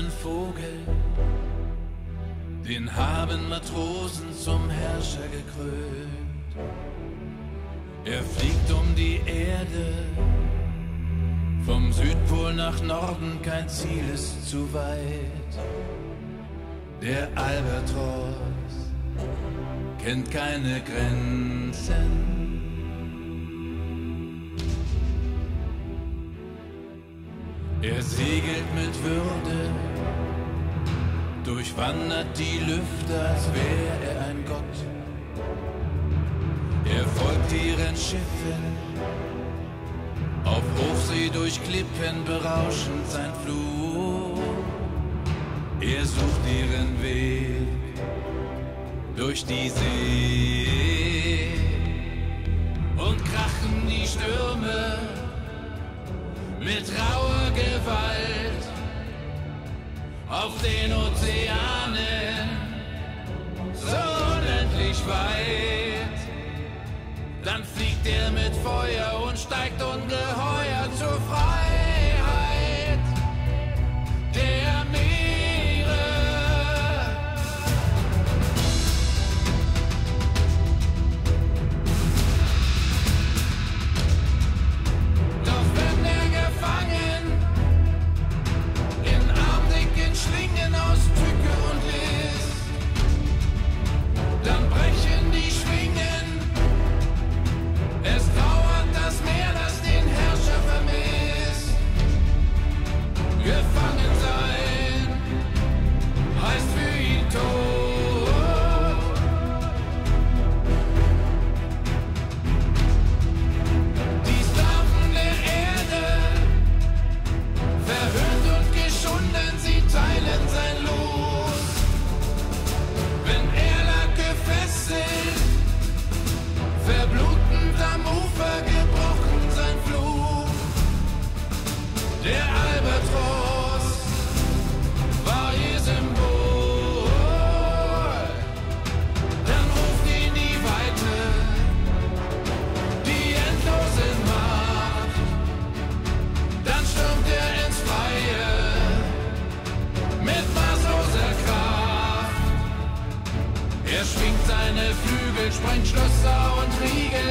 einen Vogel, den haben Matrosen zum Herrscher gekrönt. Er fliegt um die Erde, vom Südpol nach Norden, kein Ziel ist zu weit. Der Albatros kennt keine Grenzen. Er segelt mit Würde durchwandert die Lüfte, als wäre er ein Gott. Er folgt ihren Schiffen, auf Hochsee durch Klippen berauschend sein Flug. Er sucht ihren Weg durch die See und krachen die Stürme mit rauer Gewalt auf den Ozeanen so unendlich weit. Dann fliegt er mit Feuer und steigt ungeheuer Goodbye. Er schwingt seine Flügel, sprengt Schlösser und Riegel.